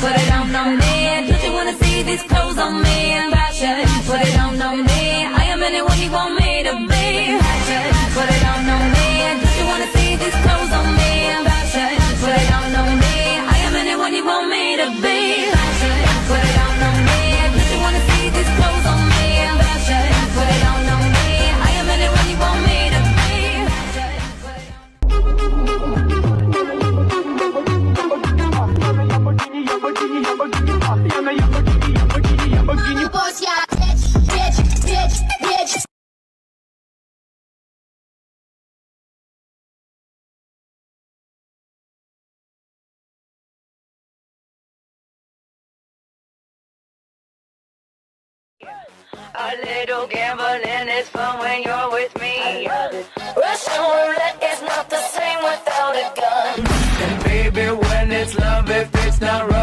Put it on, on me. Don't you wanna see these clothes on me? Lamborghini posse on a Lamborghini, Lamborghini, Lamborghini A little gambling is fun when you're with me. Russian roulette is not the same without a gun. And baby, when it's love, if it's not right.